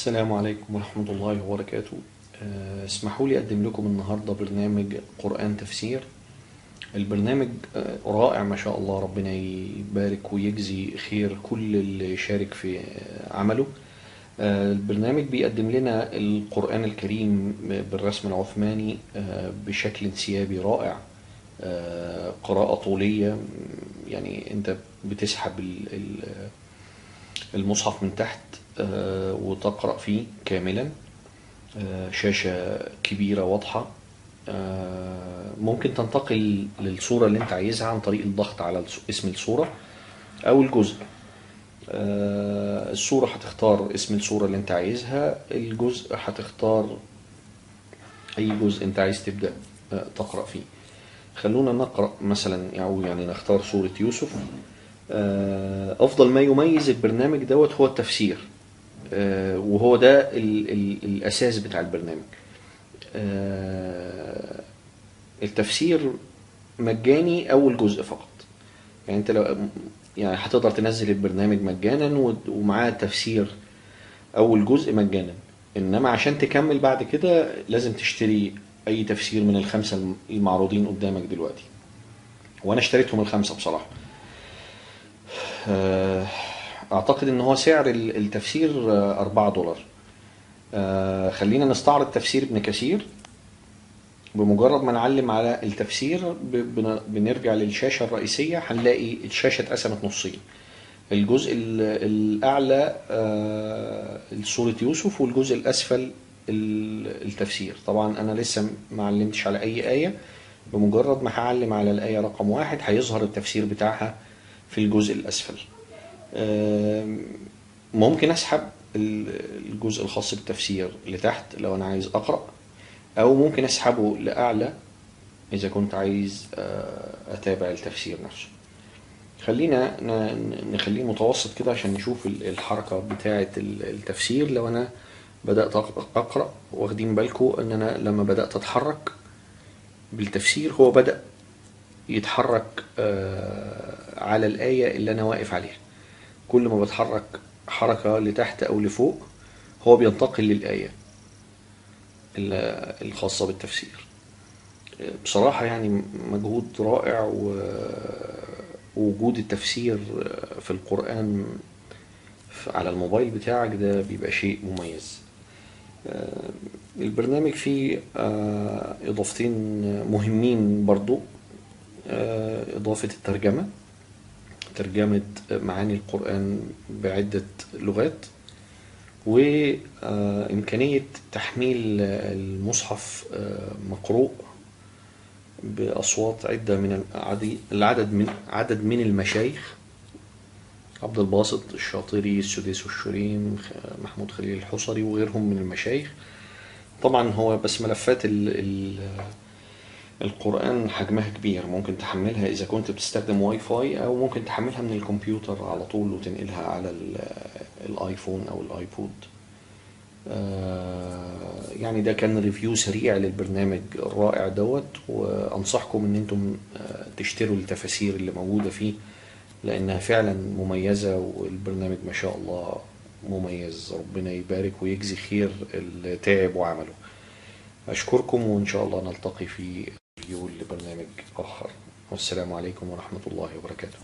السلام عليكم ورحمة الله وبركاته. آه، اسمحوا لي أقدم لكم النهاردة برنامج قرآن تفسير. البرنامج آه، رائع ما شاء الله ربنا يبارك ويجزي خير كل اللي شارك في آه، عمله. البرنامج بيقدم لنا القرآن الكريم بالرسم العثماني بشكل انسيابي رائع. قراءة طولية يعني أنت بتسحب ال- المصحف من تحت آه، وتقرأ فيه كاملا. آه، شاشة كبيرة واضحة. آه، ممكن تنتقل للصورة اللي انت عايزها عن طريق الضغط على اسم الصورة أو الجزء. الصورة هتختار اسم الصورة اللي انت عايزها الجزء هتختار أي جزء انت عايز تبدأ تقرأ فيه. خلونا نقرأ مثلا يعني نختار سورة يوسف. أفضل ما يميز البرنامج دوت هو التفسير آه، وهو ده ال ال الأساس بتاع البرنامج. آه، التفسير مجاني اول جزء فقط. يعني أنت لو يعني هتقدر تنزل البرنامج مجانا ومعاه تفسير اول جزء مجانا. إنما عشان تكمل بعد كده لازم تشتري أي تفسير من الخمسة المعروضين قدامك دلوقتي. وأنا اشتريتهم الخمسة بصراحة. آه، أعتقد إن هو سعر ال- التفسير آه، 4 دولار. آه، خلينا نستعرض تفسير ابن كثير. بمجرد ما نعلم على التفسير بنرجع للشاشة الرئيسية هنلاقي الشاشة اتقسمت نصين. الجزء ال- الأعلى آه، سورة يوسف والجزء الأسفل ال- التفسير. طبعا أنا لسه ما علمتش على أي آية. بمجرد ما هعلم على الآية رقم واحد هيظهر التفسير بتاعها في الجزء الأسفل. ممكن أسحب ال- الجزء الخاص بالتفسير لتحت لو أنا عايز أقرأ أو ممكن أسحبه لأعلى إذا كنت عايز آه، أتابع التفسير نفسه. خلينا نخليه متوسط كده عشان نشوف ال- الحركة بتاعة ال- التفسير. لو أنا بدأت أق- أقرأ واخدين بالكم إن أنا لما بدأت أتحرك بالتفسير هو بدأ يتحرك آه، على الآية اللي أنا واقف عليها. كل ما بتحرك حركة لتحت أو لفوق هو بينتقل للآية ال- الخاصة بالتفسير. بصراحة يعني مجهود رائع ووجود التفسير في القرآن على الموبايل بتاعك ده بيبقى شيء مميز. البرنامج فيه آه، إضافتين مهمين برضو آه، إضافة الترجمة. ترجمة معاني القرآن بعدة لغات وإمكانية تحميل المصحف آه، مقروء بأصوات عدة من العدد من عدد من المشايخ عبد الباسط الشاطري السديس والشريم محمود خليل الحصري وغيرهم من المشايخ. طبعا هو بس ملفات ال القرآن حجمها كبير ممكن تحملها إذا كنت بتستخدم واي فاي أو ممكن تحملها من الكمبيوتر على طول وتنقلها على ال- الآيفون أو الآيبود. آه، يعني ده كان review سريع للبرنامج الرائع دوت وأنصحكم إن أنتم آه، تشتروا التفاسير اللي موجودة فيه لأنها فعلا مميزة والبرنامج ما شاء الله مميز. ربنا يبارك ويجزي خير اللي تعب وعمله. أشكركم وإن شاء الله نلتقي في review لبرنامج آخر. والسلام عليكم ورحمة الله وبركاته.